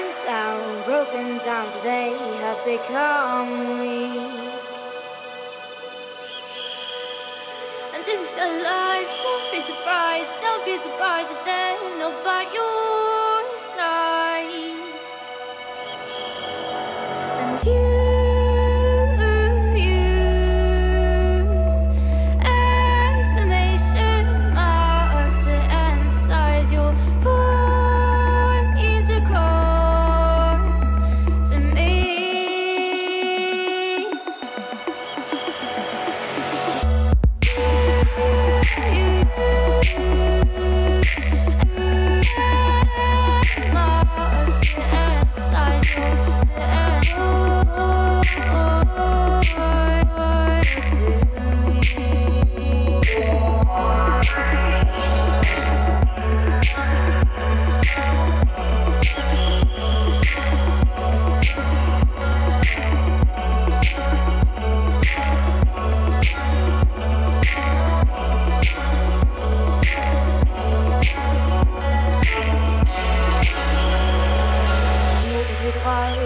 broken down, broken down, so they have become weak. And if you're alive, don't be surprised, don't be surprised if they're not by your side. And you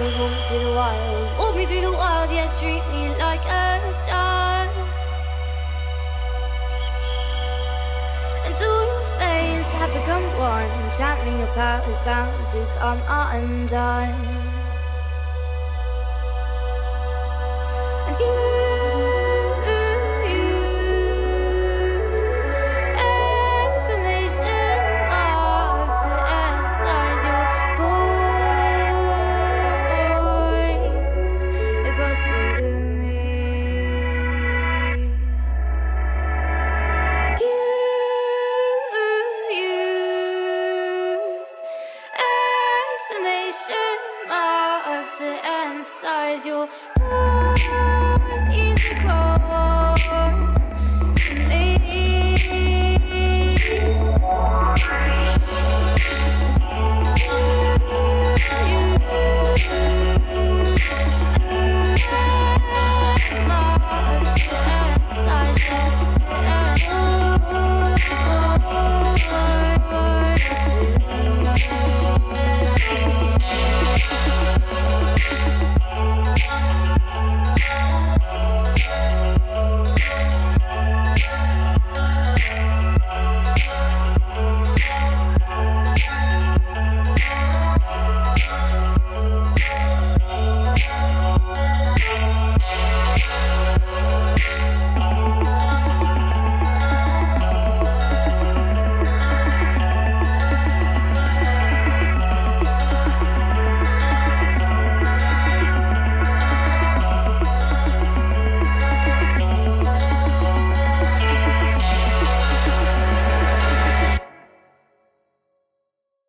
me through the wild, walk me through the wild, yet treat me like a child. All your veins have become one, chanting your power is bound to come undone. And you size. You're in the cold.